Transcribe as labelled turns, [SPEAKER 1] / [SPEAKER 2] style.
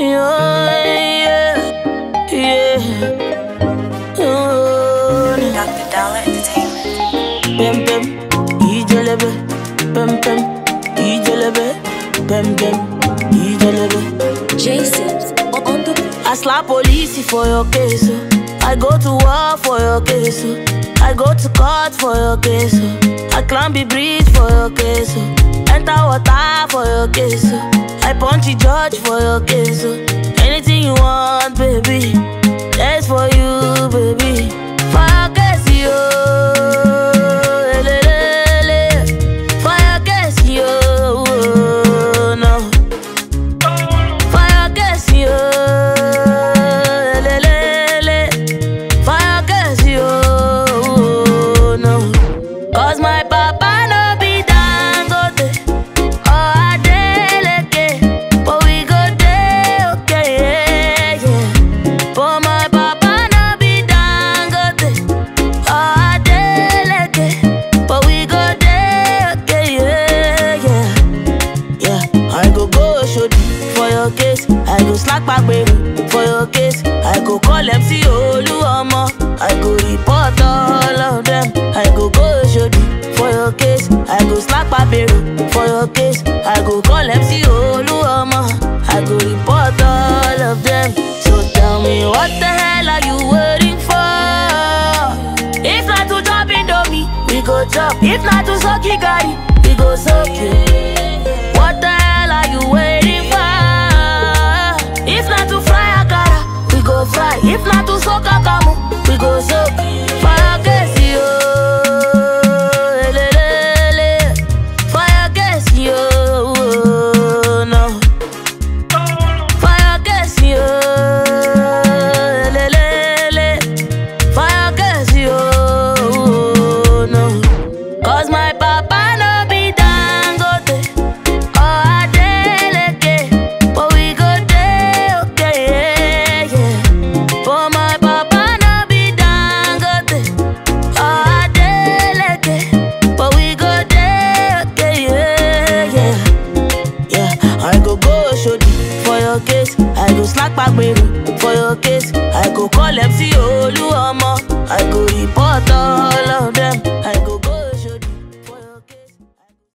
[SPEAKER 1] Yeah, yeah. Oh,
[SPEAKER 2] Dr. Dolor Entertainment.
[SPEAKER 1] Pem pem, ijelebe. Pem pem, ijelebe. Pem pem, ijelebe.
[SPEAKER 2] Jason on
[SPEAKER 1] I slap police for your case. oh. I go to war for your case. oh. I go to court for your case. oh. I climb the bridge for your case. oh. Enter water for your case. I punch the judge for your case. Anything you want, baby. That's for you, baby. Case. I go slack back baby for your case. I go call MC Oluomo. I go report all of them. I go go shodi for your case. I go slack back baby for your case. I go call MC Oluomo. I go report all of them. So tell me what the hell are you waiting for? If not to chop Indomie, we go chop. If not to suck garri, we go suck it. If not kpagbere for your case i go call mc oluomo i go report all of them.